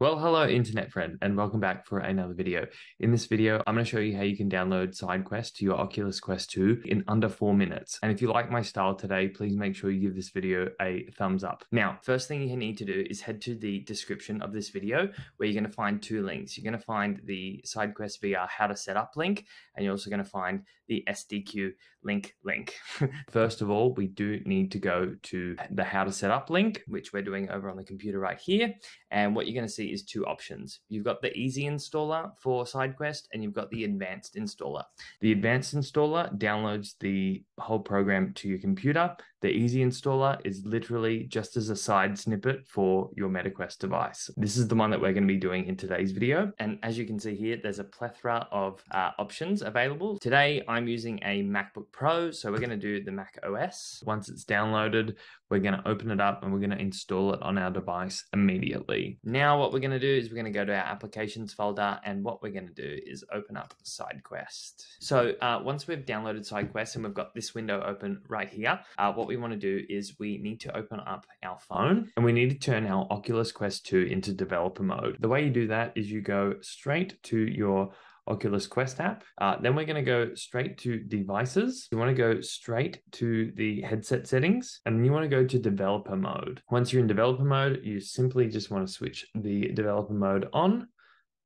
Well, hello internet friend and welcome back for another video. In this video, I'm going to show you how you can download SideQuest to your Oculus Quest 2 in under four minutes. And if you like my style today, please make sure you give this video a thumbs up. Now, first thing you need to do is head to the description of this video where you're going to find two links. You're going to find the SideQuest VR how to set up link, and you're also going to find the SDQ link link. first of all, we do need to go to the how to set up link, which we're doing over on the computer right here. And what you're going to see see is two options. You've got the easy installer for SideQuest and you've got the advanced installer. The advanced installer downloads the whole program to your computer. The easy installer is literally just as a side snippet for your MetaQuest device. This is the one that we're going to be doing in today's video. And as you can see here, there's a plethora of uh, options available. Today, I'm using a MacBook Pro, so we're going to do the Mac OS. Once it's downloaded, we're going to open it up and we're going to install it on our device immediately. Now, what we're going to do is we're going to go to our applications folder and what we're going to do is open up SideQuest. So uh, once we've downloaded SideQuest and we've got this window open right here, uh, what we want to do is we need to open up our phone and we need to turn our Oculus Quest 2 into developer mode. The way you do that is you go straight to your Oculus Quest app. Uh, then we're going to go straight to devices. You want to go straight to the headset settings and you want to go to developer mode. Once you're in developer mode, you simply just want to switch the developer mode on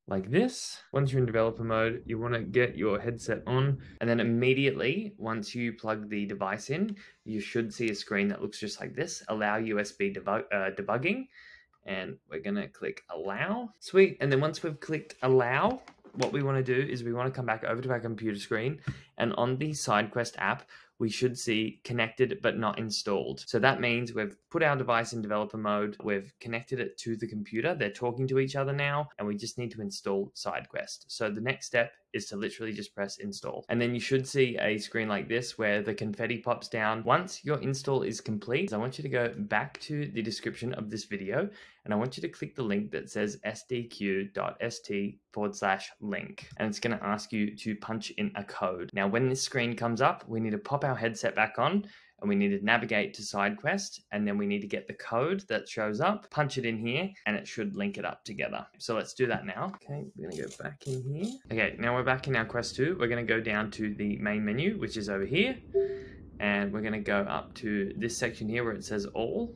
like this. Once you're in developer mode, you want to get your headset on and then immediately once you plug the device in, you should see a screen that looks just like this, allow USB debug uh, debugging. And we're going to click allow. Sweet. And then once we've clicked allow, what we want to do is we want to come back over to our computer screen and on the SideQuest app, we should see connected but not installed. So that means we've put our device in developer mode, we've connected it to the computer, they're talking to each other now, and we just need to install SideQuest. So the next step is to literally just press install. And then you should see a screen like this where the confetti pops down. Once your install is complete, I want you to go back to the description of this video and I want you to click the link that says sdq.st forward slash link. And it's going to ask you to punch in a code. Now, when this screen comes up, we need to pop our headset back on and we need to navigate to side quest and then we need to get the code that shows up, punch it in here, and it should link it up together. So let's do that now. Okay, we're gonna go back in here. Okay, now we're back in our Quest 2. We're gonna go down to the main menu, which is over here. And we're gonna go up to this section here where it says all.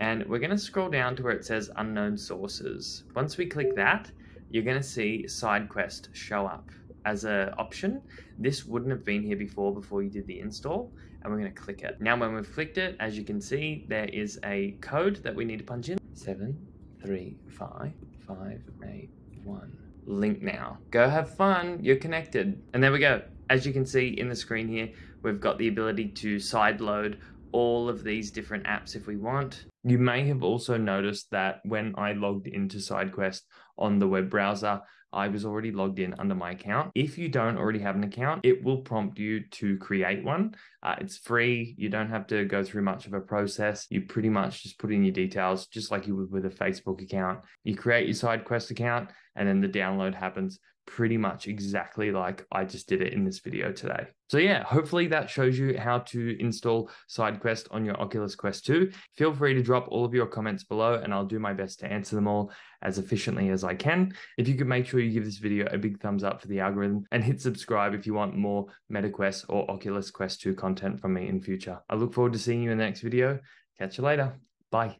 And we're gonna scroll down to where it says unknown sources. Once we click that, you're gonna see side quest show up as an option. This wouldn't have been here before before you did the install and we're going to click it. Now when we've clicked it, as you can see, there is a code that we need to punch in. Seven, three, five, five, eight, one. Link now. Go have fun. You're connected. And there we go. As you can see in the screen here, we've got the ability to side load all of these different apps if we want. You may have also noticed that when I logged into SideQuest on the web browser, I was already logged in under my account. If you don't already have an account, it will prompt you to create one. Uh, it's free. You don't have to go through much of a process. You pretty much just put in your details, just like you would with a Facebook account. You create your SideQuest account, and then the download happens pretty much exactly like I just did it in this video today. So yeah, hopefully that shows you how to install SideQuest on your Oculus Quest 2. Feel free to drop all of your comments below and I'll do my best to answer them all as efficiently as I can. If you could make sure you give this video a big thumbs up for the algorithm and hit subscribe if you want more MetaQuest or Oculus Quest 2 content from me in future. I look forward to seeing you in the next video. Catch you later. Bye.